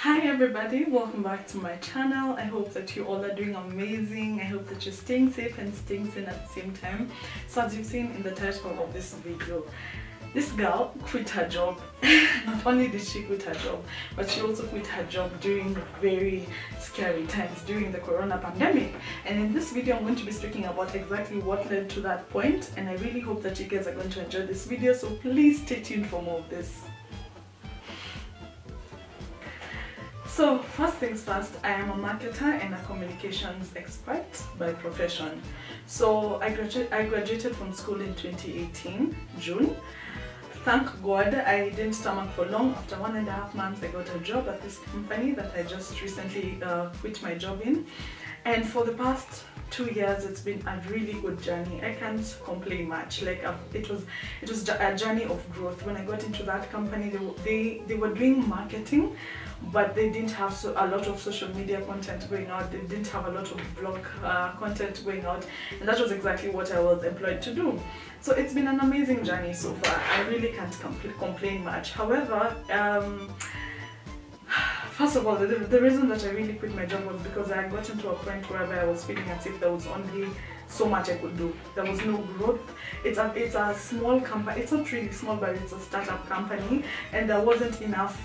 Hi everybody, welcome back to my channel. I hope that you all are doing amazing. I hope that you're staying safe and staying sane at the same time. So as you've seen in the title of this video, this girl quit her job. Not only did she quit her job, but she also quit her job during very scary times during the corona pandemic. And in this video, I'm going to be speaking about exactly what led to that point. And I really hope that you guys are going to enjoy this video. So please stay tuned for more of this. So first things first, I am a marketer and a communications expert by profession. So I, gradu I graduated from school in 2018, June. Thank God I didn't stomach for long. After one and a half months, I got a job at this company that I just recently uh, quit my job in. And for the past two years it's been a really good journey. I can't complain much. Like it was it was a journey of growth. When i got into that company they, they they were doing marketing but they didn't have so, a lot of social media content going out. They didn't have a lot of blog uh, content going out. And that was exactly what i was employed to do. So it's been an amazing journey so far. I really can't compl complain much. However um, First of all, the, the reason that I really quit my job was because I had gotten to a point where I was feeling as if there was only so much I could do. There was no growth. It's a, it's a small company. It's not really small, but it's a startup company. And there wasn't enough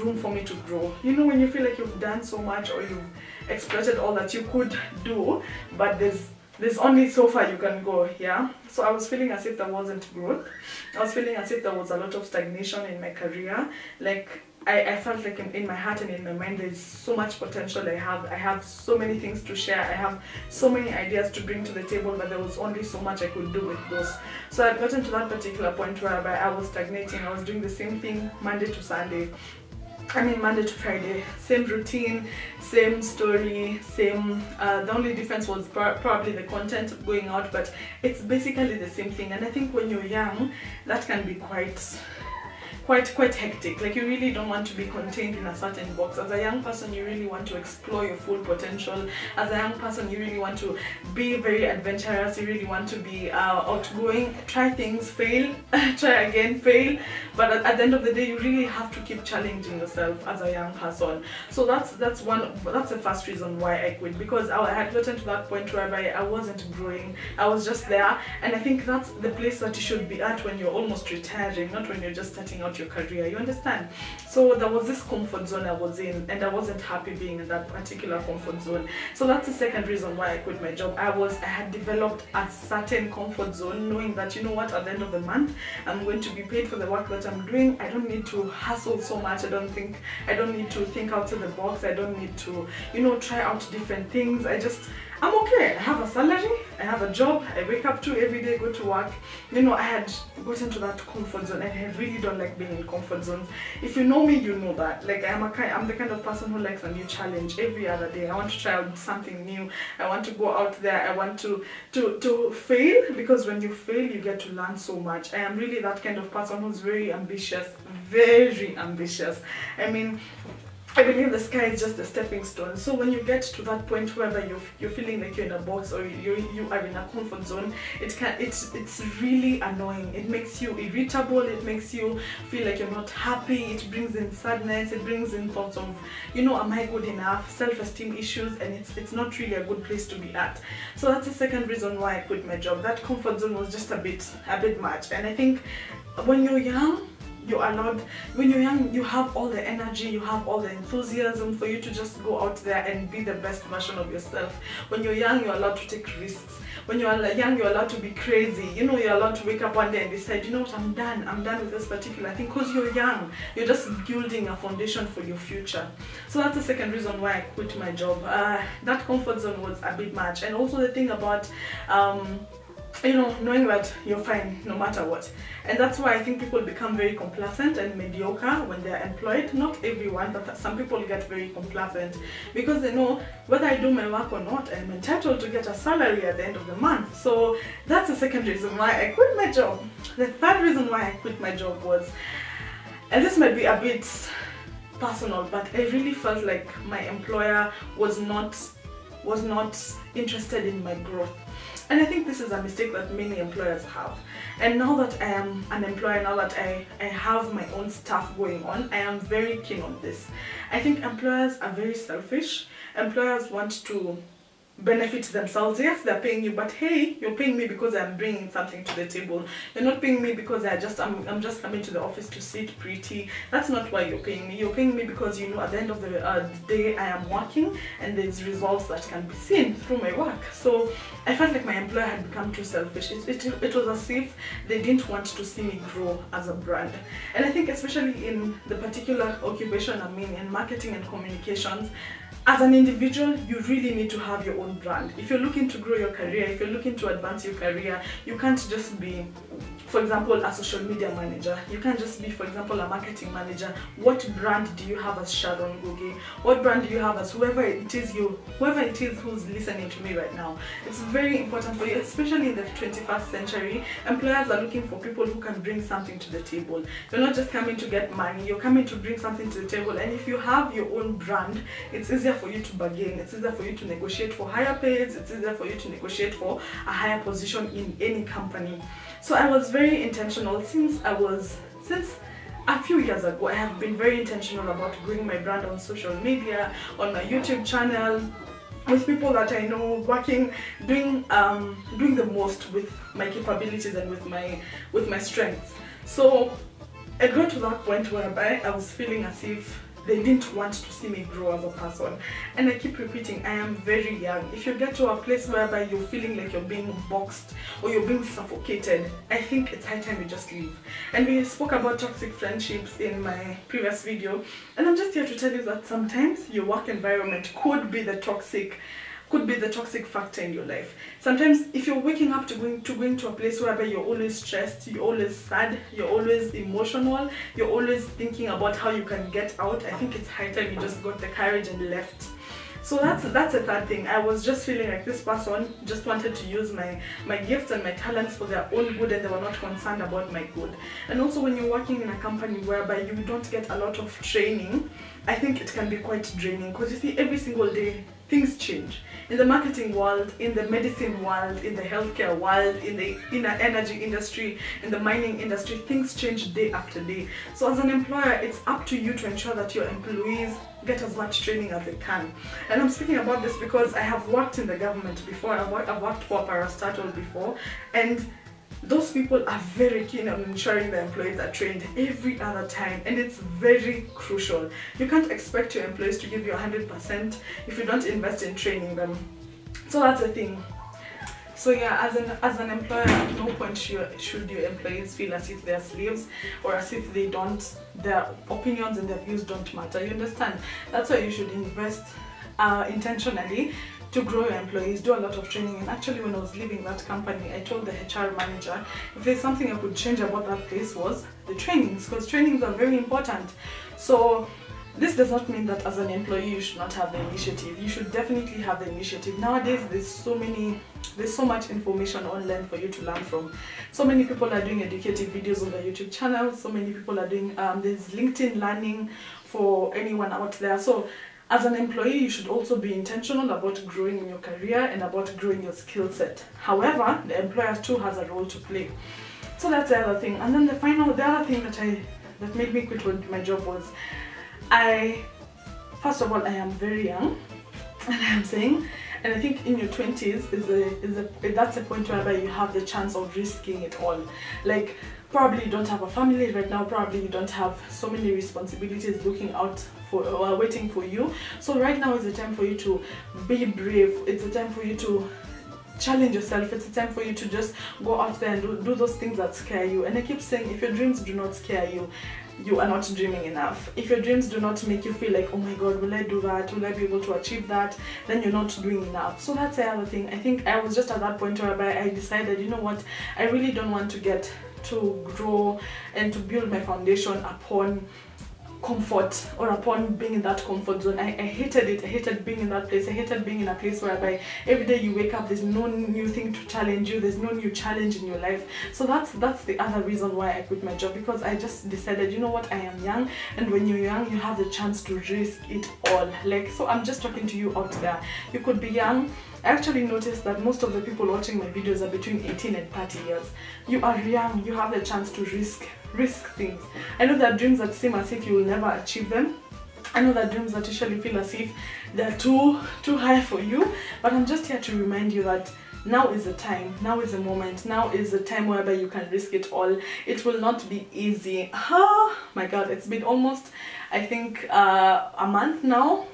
room for me to grow. You know when you feel like you've done so much or you've exploited all that you could do, but there's there's only so far you can go, yeah? So I was feeling as if there wasn't growth. I was feeling as if there was a lot of stagnation in my career. Like I, I felt like in, in, my heart and in my mind there's so much potential I have. I have so many things to share. I have so many ideas to bring to the table but there was only so much I could do with those. So I'd gotten to that particular point where I was stagnating. I was doing the same thing Monday to Sunday. I mean Monday to Friday, same routine, same story, same, uh, the only difference was probably the content going out but it's basically the same thing and I think when you're young that can be quite quite quite hectic. Like you really don't want to be contained in a certain box. As a young person you really want to explore your full potential. As a young person you really want to be very adventurous. You really want to be uh, outgoing. Try things fail. Try again fail. But at, at, the end of the day you really have to keep challenging yourself as a young person. So that's that's one that's the first reason why I quit. Because I had gotten to that point whereby I wasn't growing. I was just there. And I think that's the place that you should be at when you're almost retiring not when you're just starting out your career you understand? So there was this comfort zone i was in and i wasn't happy being in that particular comfort zone. So that's the second reason why i quit my job. I was i had developed a certain comfort zone knowing that you know what at the end of the month i'm going to be paid for the work that i'm doing. I don't need to hustle so much. I don't think i don't need to think out of the box. I don't need to you know try out different things. I just I'm okay. I have a salary, I have a job, I wake up to every day, go to work. You know, I had gotten to that comfort zone and I really don't like being in comfort zones. If you know me, you know that. Like I'm a kind I'm the kind of person who likes a new challenge every other day. I want to try out something new. I want to go out there. I want to to to fail because when you fail you get to learn so much. I am really that kind of person who's very ambitious, very ambitious. I mean I believe the sky is just a stepping stone. So when you get to that point where you're, you're feeling like you're in a box or you you are in a comfort zone, it can it's it's really annoying. It makes you irritable. It makes you feel like you're not happy. It brings in sadness. It brings in thoughts of you know am I good enough? Self-esteem issues, and it's it's not really a good place to be at. So that's the second reason why I quit my job. That comfort zone was just a bit a bit much, and I think when you're young you're allowed when you're young you have all the energy you have all the enthusiasm for you to just go out there and be the best version of yourself. When you're young you're allowed to take risks. When you're young you're allowed to be crazy. You know you're allowed to wake up one day and decide you know what? I'm done. I'm done with this particular thing. Because you're young. You're just building a foundation for your future. So that's the second reason why i quit my job. Uh, that comfort zone was a bit much. And also the thing about um, you know knowing that you're fine no matter what. And that's why i think people become very complacent and mediocre when they're employed. Not everyone but some people get very complacent because they know whether i do my work or not i'm entitled to get a salary at the end of the month. So that's the second reason why i quit my job. The third reason why i quit my job was and this might be a bit personal but i really felt like my employer was not was not interested in my growth And I think this is a mistake that many employers have. And now that I am an employer, now that I, I have my own stuff going on, I am very keen on this. I think employers are very selfish. Employers want to benefit themselves. Yes, they're paying you, but hey, you're paying me because I'm bringing something to the table. You're not paying me because I just I'm, I'm just coming to the office to sit pretty. That's not why you're paying me. You're paying me because you know at the end of the, uh, day I am working and there's results that can be seen through my work. So I felt like my employer had become too selfish. It, it, it was as if they didn't want to see me grow as a brand. And I think especially in the particular occupation I'm in, in marketing and communications, as an individual, you really need to have your own brand. If you're looking to grow your career, if you're looking to advance your career, you can't just be, for example, a social media manager. You can't just be, for example, a marketing manager. What brand do you have as Sharon Ngugi? What brand do you have as whoever it is you, whoever it is who's listening to me right now? It's very important for you, especially in the 21st century. Employers are looking for people who can bring something to the table. You're not just coming to get money, you're coming to bring something to the table. And if you have your own brand, it's easier for you to bargain. It's easier for you to negotiate for higher pays. It's easier for you to negotiate for a higher position in any company. So I was very intentional since I was, since a few years ago, I have been very intentional about growing my brand on social media, on my YouTube channel, with people that I know, working, doing um, doing the most with my capabilities and with my with my strengths. So I got to that point whereby I was feeling as if they didn't want to see me grow as a person. And I keep repeating, I am very young. If you get to a place whereby you're feeling like you're being boxed or you're being suffocated, I think it's high time you just leave. And we spoke about toxic friendships in my previous video. And I'm just here to tell you that sometimes your work environment could be the toxic could be the toxic factor in your life. Sometimes if you're waking up to going to going to a place where you're always stressed, you're always sad, you're always emotional, you're always thinking about how you can get out, I think it's high time you just got the courage and left. So that's that's a third thing. I was just feeling like this person just wanted to use my my gifts and my talents for their own good and they were not concerned about my good. And also when you're working in a company whereby you don't get a lot of training, I think it can be quite draining because you see every single day things change in the marketing world, in the medicine world, in the healthcare world, in the in the energy industry, in the mining industry, things change day after day. So as an employer, it's up to you to ensure that your employees get as much training as they can. And I'm speaking about this because I have worked in the government before, I've worked, I've worked for Parastatal before, and those people are very keen on ensuring the employees are trained every other time and it's very crucial. You can't expect your employees to give you 100% if you don't invest in training them. So that's the thing. So yeah, as an as an employer, at no point should, should your employees feel as if they're slaves or as if they don't, their opinions and their views don't matter. You understand? That's why you should invest uh, intentionally to grow your employees, do a lot of training. And actually, when I was leaving that company, I told the HR manager if there's something I could change about that place was the trainings, because trainings are very important. So this does not mean that as an employee you should not have the initiative. You should definitely have the initiative. Nowadays, there's so many, there's so much information online for you to learn from. So many people are doing educative videos on their YouTube channel. So many people are doing, um, there's LinkedIn learning for anyone out there. So as an employee, you should also be intentional about growing in your career and about growing your skill set. However, the employer too has a role to play. So that's the other thing. And then the final, the other thing that I that made me quit my job was, I, first of all, I am very young, and I am saying, and I think in your 20s is a, is a, that's a point whereby you have the chance of risking it all. Like, probably you don't have a family right now, probably you don't have so many responsibilities looking out for or waiting for you. So right now is the time for you to be brave. It's the time for you to challenge yourself. It's a time for you to just go out there and do, do those things that scare you. And i keep saying if your dreams do not scare you you are not dreaming enough. If your dreams do not make you feel like, oh my god, will I do that? Will I be able to achieve that? Then you're not doing enough. So that's the other thing. I think I was just at that point where I decided, you know what, I really don't want to get to grow and to build my foundation upon comfort or upon being in that comfort zone. I, I hated it. I hated being in that place. I hated being in a place whereby every day you wake up, there's no new thing to challenge you. There's no new challenge in your life. So that's that's the other reason why I quit my job because I just decided, you know what, I am young, and when you're young, you have the chance to risk it all. Like so, I'm just talking to you out there. You could be young. I actually noticed that most of the people watching my videos are between 18 and 30 years. You are young. You have the chance to risk risk things. I know there are dreams that seem as if you will never achieve them. I know that dreams that usually feel as if they're too too high for you, but I'm just here to remind you that now is the time, now is the moment, now is the time whereby you can risk it all. It will not be easy. Oh my god, it's been almost, I think, uh, a month now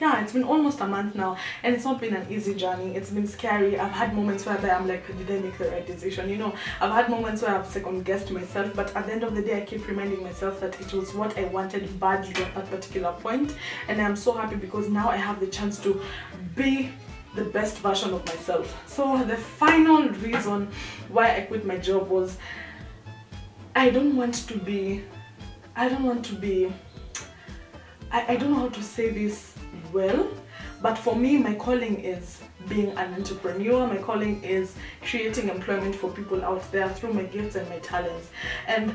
yeah it's been almost a month now and it's not been an easy journey. It's been scary. I've had moments where i'm like did i make the right decision? You know i've had moments where i've second guessed myself but at the end of the day i keep reminding myself that it was what i wanted badly at that particular point. and i'm so happy because now i have the chance to be the best version of myself. So the final reason why i quit my job was i don't want to be i don't want to be I, I don't know how to say this well. But for me my calling is being an entrepreneur. My calling is creating employment for people out there through my gifts and my talents. And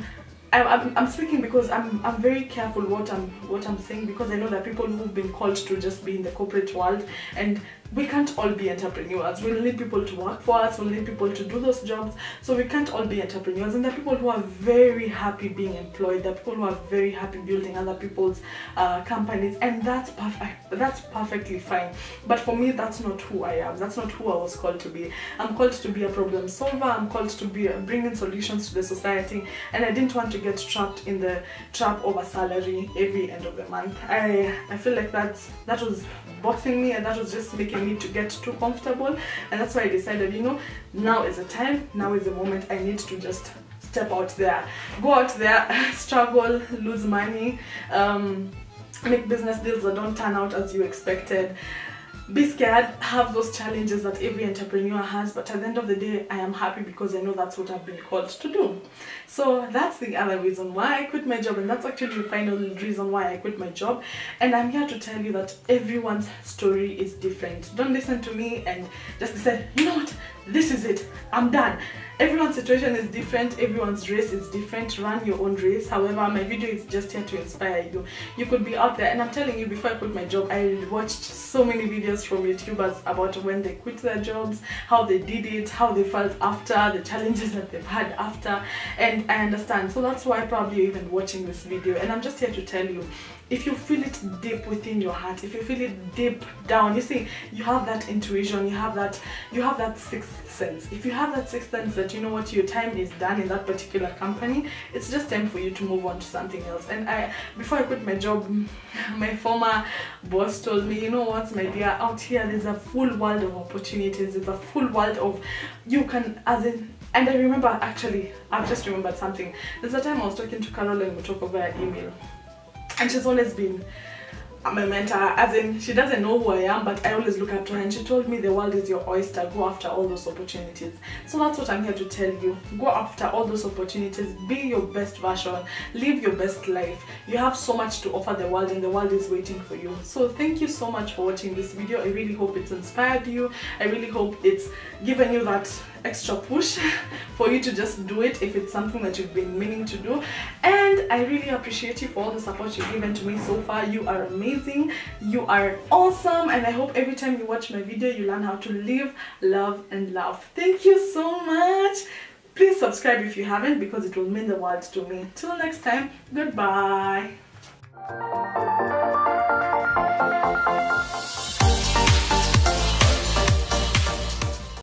I'm, I'm speaking because I'm, I'm very careful what I'm what I'm saying because I know that people who've been called to just be in the corporate world. And we can't all be entrepreneurs. We'll need people to work for us, we'll need people to do those jobs. So we can't all be entrepreneurs. And there are people who are very happy being employed, there are people who are very happy building other people's uh, companies, and that's perfect that's perfectly fine. But for me that's not who I am. That's not who I was called to be. I'm called to be a problem solver, I'm called to be uh, bringing solutions to the society, and I didn't want to get trapped in the trap of a salary every end of the month. I I feel like that's that was boxing me and that was just making me to get too comfortable. And that's why I decided you know now is the time now is the moment. I need to just step out there. Go out there struggle lose money um, make business deals that don't turn out as you expected be scared have those challenges that every entrepreneur has but at the end of the day i am happy because i know that's what i've been called to do. So that's the other reason why i quit my job and that's actually the final reason why i quit my job. And i'm here to tell you that everyone's story is different. Don't listen to me and just say you know what? This is it. I'm done everyone's situation is different everyone's race is different run your own race. However my video is just here to inspire you. You could be out there and i'm telling you before i quit my job i watched so many videos from youtubers about when they quit their jobs how they did it how they felt after the challenges that they've had after. And i understand. So that's why probably you're even watching this video. And i'm just here to tell you if you feel it deep within your heart if you feel it deep down you see you have that intuition you have that you have that sixth sense. If you have that sixth sense that you know what your time is done in that particular company it's just time for you to move on to something else. And i before i quit my job my former boss told me you know what my dear out here there's a full world of opportunities there's a full world of you can as in and I remember actually, I've just remembered something. There's a time I was talking to Caroline Mutoko via email and she's always been my mentor as in she doesn't know who I am but I always look up to her and she told me the world is your oyster go after all those opportunities. So that's what I'm here to tell you. Go after all those opportunities. Be your best version. Live your best life. You have so much to offer the world and the world is waiting for you. So thank you so much for watching this video. I really hope it's inspired you. I really hope it's given you that extra push for you to just do it if it's something that you've been meaning to do and I really appreciate you for all the support you've given to me so far. You are amazing. You are awesome. And I hope every time you watch my video you learn how to live love and love thank you so much. Please subscribe if you haven't because it will mean the world to me. Till next time goodbye